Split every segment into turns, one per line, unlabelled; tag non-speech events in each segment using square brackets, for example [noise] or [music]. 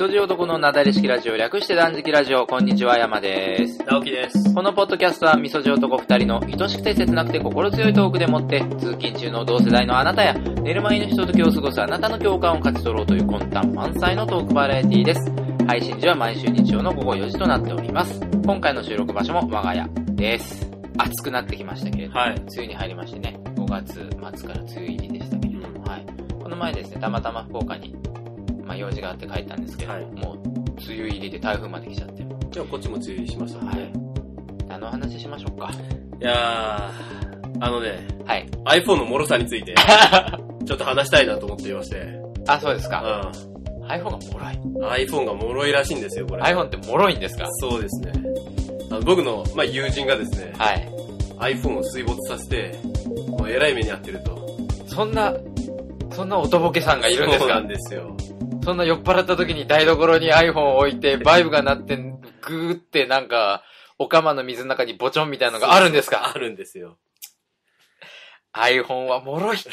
そじ男のなだれ式ラジオ略して断食ラジオ、こんにちは、山です。
直樹です。
このポッドキャストは、みそじ男二人の愛しくて切なくて心強いトークでもって、通勤中の同世代のあなたや、寝る前のひとときを過ごすあなたの共感を勝ち取ろうという魂胆満載のトークバラエティです。配信時は毎週日曜の午後4時となっております。今回の収録場所も我が家です。暑くなってきましたけれども、
はい
梅雨に入りましてね、5月末から梅雨入りでしたけれども、はい。この前ですね、たまたま福岡に、まあ用事があって帰ったんですけど、
はい
もう梅雨入りで台風まで来ちゃって、
今日こっちも梅雨入りしました
は
ね。
い。あの話しましょうか。
い、やー、あのね、
はい。
iPhone の脆さについて、[laughs] ちょっと話したいなと思っていまして。
あ、そうです
う
か。
ん。
iPhone が脆い。
iPhone が脆いらしいんですよ、これ。
iPhone って脆いんですか？
そうですね。あの僕の、まあ、友人がですね、
はい。
iPhone を水没させて、もうえらい目に遭ってると。
そんな、そんなおとぼけさんがいるんですか？
そうなんですよ。
そんな酔っ払った時に台所に iPhone を置いて、バイブが鳴って、グーってなんか、お釜の水の中にボチョンみたいなのがあるんですか？[laughs]
あるんですよ。
?iPhone は脆い。[laughs]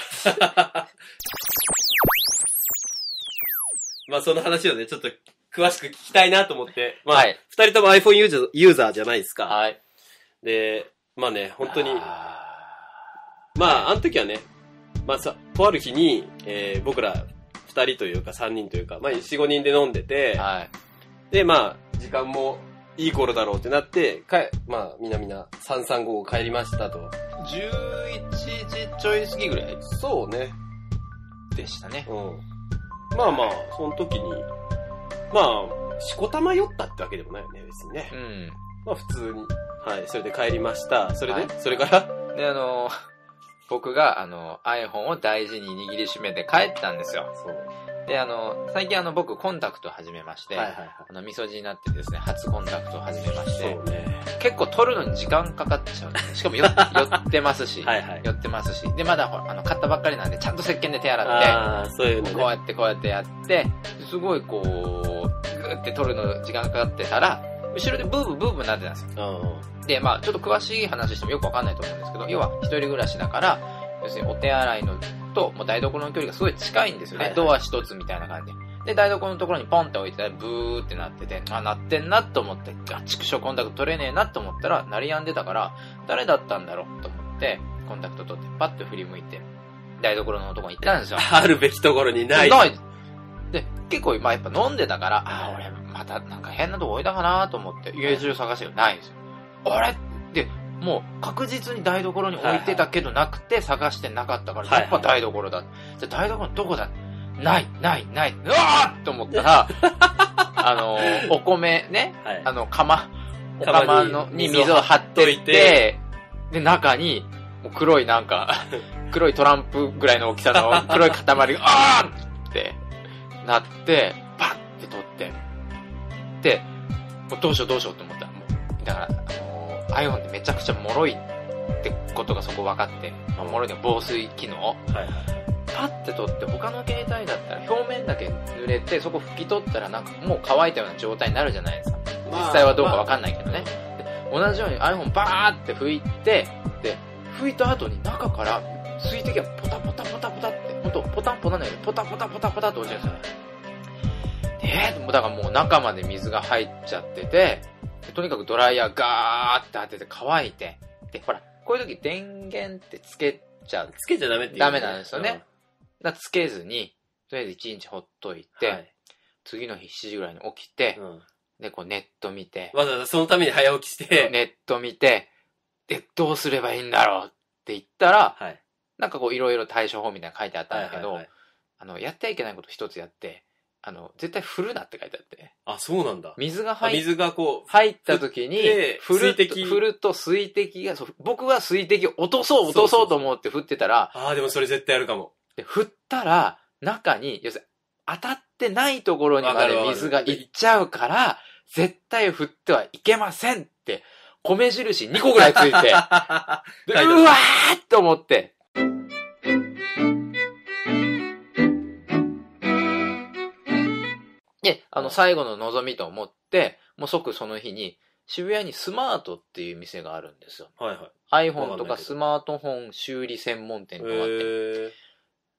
まあ、その話をね、ちょっと詳しく聞きたいなと思って。まあ、
はい
二人とも iPhone ユーザーユーザーじゃないですか。
はい。
で、まあね、本当に、
あ
まあ、あの時はね、まあさ、とある日に、えー僕ら二人というか三人というか、まあ四五人で飲んでて
ー、はい。
で、まあ、時間もいい頃だろうってなって、かえ、まあ、みなみな三三五帰りましたと。
11時ちょい過ぎぐらい？
そうね。
でしたね。
うん。まあまあ、その時に、まあ、しこたま酔ったってわけでもないよね、別にね
う。ん。
まあ普通に。はい、それで帰りました。それで、
はい
それから？
で、あの、僕が、あの、iPhone を大事に握りしめて帰ったんですよ。で、あの、最近あの、僕、コンタクト始めまして、
はいはいはい。
あの、みそじになってですね、初コンタクトを始めまして、
ね。
結構取るのに時間かかっちゃうんで、しかもよ [laughs] 寄ってますし、
はいはい。
寄ってますし、で、まだほら、あの、買ったばっかりなんで、ちゃんと石鹸で手洗っ
ああ、そういうね。
こうやってこうやってやって、すごいこう、ぐーって取るの時間かかってたら、後ろでブーブーブーブーなってたんですよ。
うん。
で、まあちょっと詳しい話してもよくわかんないと思うんですけど、要は一人暮らしだから、要するにお手洗いのと、もう台所の距離がすごい近いんですよね。
はいはい
ドア一つみたいな感じで。で、台所のところにポンって置いてたら、ブーってなってて、あ、鳴ってんなと思って、あ、畜生コンタクト取れねえなと思ったら、鳴り止んでたから、誰だったんだろうと思って、コンタクト取って、パッと振り向いて、台所のところに行ったんですよ。[laughs]
あるべきところにない。
ない。で、結構、まあやっぱ飲んでたから、あー、俺、またなんか変なとこ置いたかなと思って、家中探してよ。ないんですよ。あれ？で、もう確実に台所に置いてたけどなくて探してなかったから、
はい
やっぱ台所だ。じゃあ台所どこだ？ない、ない、ない。うわー！と思ったら、[laughs] あのー、お米ね、
はい。
あの、釜、お
釜
のに水を張っ
とい
て
て、
で、中に、黒いなんか、[laughs] 黒いトランプぐらいの大きさの黒い塊が、[laughs] あーってなって、パッて取って、で、もうどうしようどうしようと思った。ら、もう、だから、あのー、iPhone ってめちゃくちゃ脆いってことがそこ分かって、まあ、脆いのは防水機能
はいはい。
パッて取って他の携帯だったら表面だけ濡れてそこ拭き取ったらなんかもう乾いたような状態になるじゃないですか。
まあ
実際はどうかわかんないけどね。で同じように iPhone バーって拭いて、で、拭いた後に中から水滴がポタポタポタポタって、ほんとポタンポタンだけどポタポタポタポタって落ちるんですよ。えー、もうだからもう中まで水が入っちゃってて、でとにかくドライヤーガーって当てて乾いて、で、ほら、こういう時電源ってつけちゃう。
つけちゃダメっていう。
ダメなんですよね。だつけずに、とりあえず1日ほっといて、
はい
次の日7時ぐらいに起きて、
うん。
で、こうネット見て、
わざわざそのために早起きして、
ネット見て、で、どうすればいいんだろうって言ったら、
はい。
なんかこういろいろ対処法みたいなの書いてあったんだけど、あの、やってはいけないこと一つやって、あの、絶対振るなって書いてあって、
あ、そうなんだ。
水が入っ
水がこう、
入った時に
振
る振ると水滴が、そう僕は水滴を落とそう落とそうと思って振ってたら、
ああ、でもそれ絶対やるかも。
で振ったら、中に、要するに当たってないところにまで水がいっちゃうから、絶対振ってはいけませんって、米印2個ぐらいついて、[laughs] でうわーって思って、あの、最後の望みと思って、もう即その日に、渋谷にスマートっていう店があるんですよ。
はいはい。
iPhone とかスマートフォン修理専門店
へ
とかあって。
ー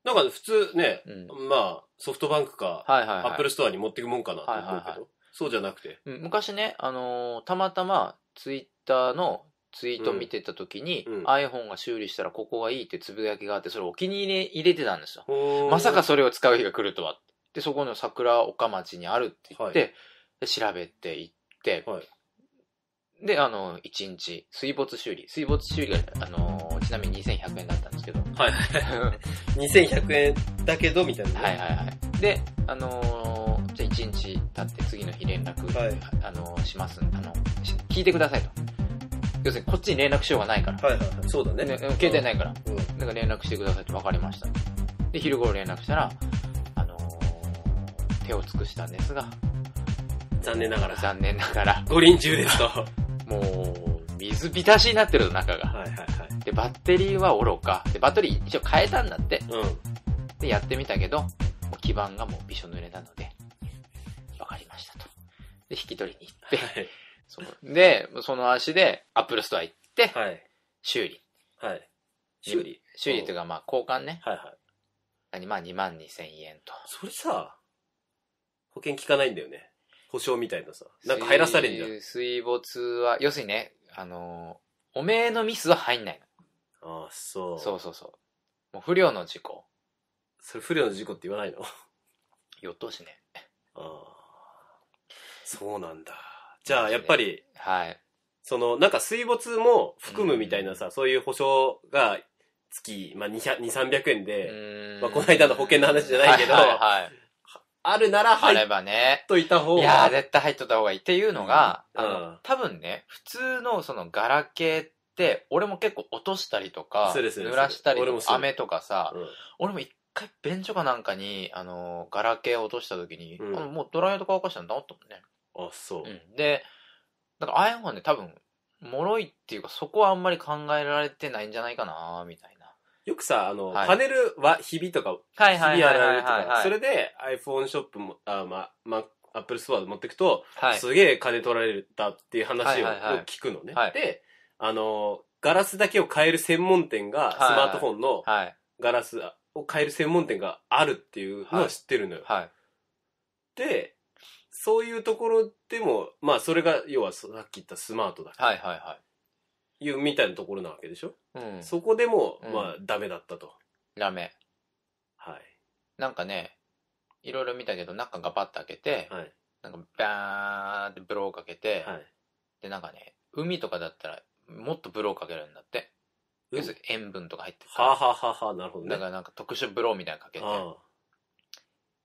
なんか普通ね、
うん
まあ、ソフトバンクか、
はいはいはい。
アップルストアに持っていくもんかなと思うけど、
はいはいはい
そうじゃなくて。
うん昔ね、あのーたまたまツイッターのツイート見てた時に、
うんうん
iPhone が修理したらここがいいってつぶやきがあって、それをお気に入り入れてたんですよ。まさかそれを使う日が来るとは。で、そこの桜丘町にあるって言って、
は
で調べて行って、
はい
で、あの、1日、水没修理。水没修理が、あのーちなみに2100円だったんですけど。
はいはい。[laughs] 2100円だけど、みたいなね。
はいはいはい。で、あのーじゃあ1日経って次の日連絡、
はい
あのーします。あの、し聞いてくださいと。要するにこっちに連絡しようがないから。
はいはいはい。そうだね。
ね携帯ないから。
うん。
だから連絡してくださいって分かりました。で、昼頃連絡したら、あのー手を尽くしたんですが、
残念ながら。
残念ながら、
ご臨終ですと。は
もう、水浸しになってるの、中が。
いはいはい。
で、バッテリーはおろか。で、バッテリー一応変えたんだって。
うん。
で、やってみたけど、もう基板がもうびしょ濡れなので、わかりましたと。で、引き取りに行って、
はい。
そので、その足で、アップルストア行って、
はい。
修理。
はい。修理
修理というか、まあ、交換ね。
はいはい。
何まあ、2万2千円と。
それさ、保険効かないんだよね。保証みたいなさ。なんか入らされんじゃん。
水水没は、要するにね、あのーおめえのミスは入んない
ああ、そ
の。
う。
そうそうそう。もう不良の事故。
それ不良の事故って言わないの？あ
よっとうしね。
あ。そうなんだ。じゃあ、やっぱり、
はい。
その、なんか水没も含むみたいなさ、そういう保証が月、まあ、200、2 300円
う
で、まあ、この間の保険の話じゃないけど、
はいはいはい
あるなら
あれ
入っ
ばね。
といた方が。
いやー、絶対入っとった方がいい。っていうのが、
うん
あの、多分ね、普通のそのガラケーって、俺も結構落としたりとか、
するするする
濡らしたり
俺もする
とか、雨とかさ、
うん
俺も一回便所かなんかに、あの、ガラケーを落とした時に、
うん
あのもうドライヤーと乾かしたら治ったもんね。
あ、そう。
うん。で、だから iPhone ね、多分、脆いっていうか、そこはあんまり考えられてないんじゃないかなみたいな。
よくさ、あの、
はい
パネルは、ひびとか、
はい
ひびやられるとか、それで iPhone ショップも、あ、まあ、まあ、Apple Store 持ってくと、
はい。
すげえ金取られたっていう話を
はいはいはい
聞くのね。
はい
で、あの、ガラスだけを変える専門店が、ス
はい
マートフォンの
はい。
ガラスを変える専門店があるっていうのは知ってるのよ。
はい。
で、そういうところでも、まあ、それが、要はさっき言ったスマートだ。
はいはいは
いうみたいなところなわけでしょ、
い。うん。
そこでも、
うん
まあ、ダメだったと。
ダメ。
はい。
なんかね、いろいろ見たけど、中がパッと開けて、
はい。
なんかバーンってブローかけて、
はい。
で、なんかね、海とかだったら、もっとブローかけるんだって。要するに塩分とか入ってるから
はあ、はあはあはあ、なるほどね。
だからなんか特殊ブローみたいなのかけて、
ああ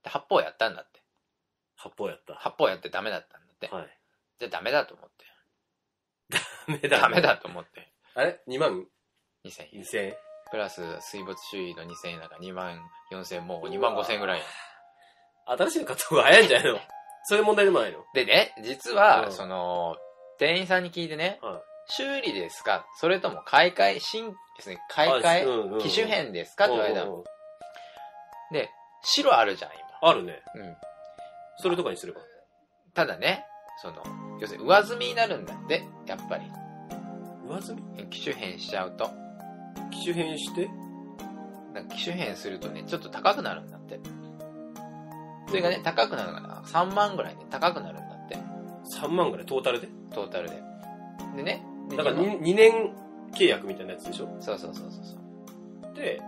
で八方やったんだって。
八方やった。
八方やってダメだったんだって。
はい。
じゃあダメだと思って。
ダメだ。
ダメだと思って。
あれ ?2 万
？2000円。
2000円？
プラス水没周囲の2000円だから2万4000円、もう2万5000円ぐらい。
新しいの買った方が早いんじゃないの？[laughs] そういう問題でもないの？
でね、実は、
うん
その、店員さんに聞いてね、
はい
修理ですか？それとも買い替え、新、ですね、買い替え、
あうんうんうん
機種変ですかって言われたの。
うんうんうん
で、白あるじゃん、
あるね。
今。うん。
それとかにすれば？
ただね、その、要するに上積みになるんだって、やっぱり。
上積み？
機種変しちゃうと。
機種変して？
なんか機種変するとね、ちょっと高くなるんだって。それがね、高くなるのかな ?3 万ぐらいね、高くなるんだって。
3万ぐらい？トータルで？
トータルで。でね。で
だから
今
2, 2年契約みたいなやつでしょ？
そうそうそうそうそう。
で、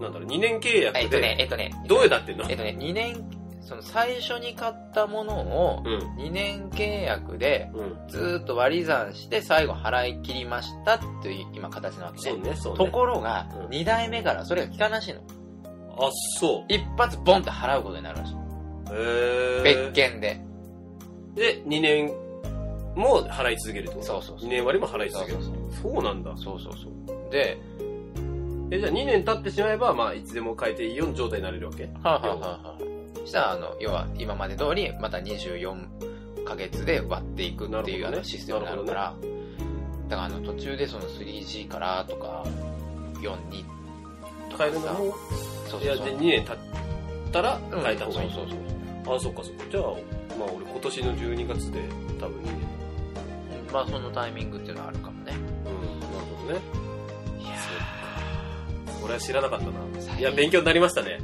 なんだろう、2年契約
えっとね、え
で、
っとね。
どうなってんの？
えっとね、2年、その最初に買ったものを、
うん。
2年契約で、
うん。
ずーっと割り算して最後払い切りましたっていう今形なわけね。
ね、そう
と
ね。
ころが、
うん
2代目からそれが効かなしいの。
あ、そ
一発ボンって払うことになるらしい。
う。へ
別件で。
で、2年も払い続けるってこと
そうそうそう
2年割も払い続ける
そう。そう
そうなんだ。
そうそうそう。で、
え、じゃあ2年経ってしまえば、まあ、いつでも変えていいような状態になれるわけ？
はいはいはいはい。したら、あの、要は今まで通り、また24ヶ月で割っていくっていう、あのシステムになるから、だからあの途中でその 3G からとか、42とかさ
変えるのも、
そう
いや、で
そうそう。
2年経ったら
うん
変えた方がいい。
そうそうそう。
あ、そっかそっか。じゃあ、まあ俺今年の12月で多分2年。
まあそのタイミングっていうのはあるかもね。
うん、なるほどね。
いや
俺は知らなかったな。
最
いや、勉強になりましたね。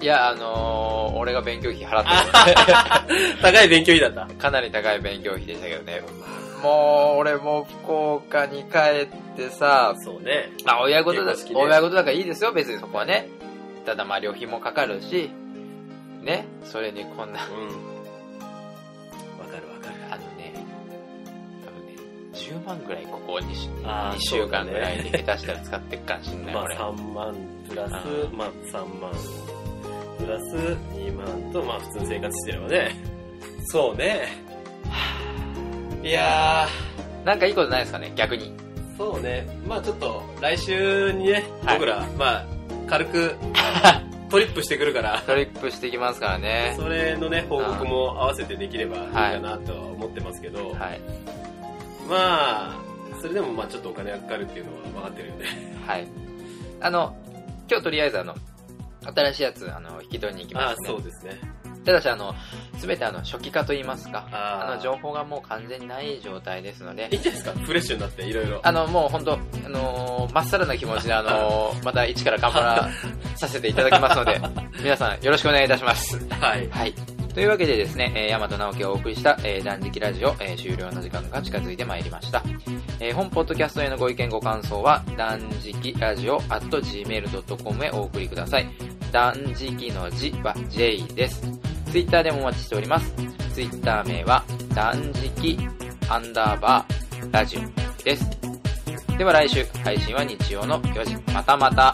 いや、あのー、俺が勉強費払って [laughs]
高い勉強費だった。
る。かなり高い勉強費でしたけどね。もう、俺も福岡に帰ってさ、
そうね。
まあ、親事だ、親事だからいいですよ、別にそこはね。ただまあ、旅費もかかるし、ね、それにこんな、
うん。わかるわかる。
あのね、多分ね、10万ぐらいここ 2,
あー
2週間ぐらいで下手したら使ってっかもしんない、
まあ
俺。
3万プラス
う、
まあ3万プラス2万と、まあ普通に生活してればね。そうね。いや
なんかいいことないですかね、逆に。
ー、そうね。まあちょっと来週にね、
はい
僕ら、まあ軽く [laughs] トリップしてくるから、
トリップしてきますからね。
それのね、報告も合わせてできればいいかなとは思ってますけど、
はい。
まあ、それでもまあちょっとお金がかかるっていうのは分かってるよね。
はい。あの、今日とりあえずあの、新しいやつ、あの、引き取りに行き
ああ
ます、ね。
そうですね。
ただし、あの、すべてあの、初期化と言いますか、
あ
の、情報がもう完全にない状態ですので
いい、んじゃないですか？フレッシュになっていろいろ。
あの、もう本当あのー、まっさらな気持ちで、あのー、[laughs] また一から頑張らさせていただきますので、[laughs] 皆さんよろしくお願いいたします。
はい。
はい。というわけでですね、えー、大和直樹がお送りした、えー、断食ラジオ、えー、終了の時間が近づいてまいりました。えー、本ポッドキャストへのご意見ご感想は、断食ラジオ at gmail.com へお送りください。断食の字は J です。Twitter でもお待ちしております。Twitter 名は、断食アンダーバーラジオです。では来週、配信は日曜の4時。またまた。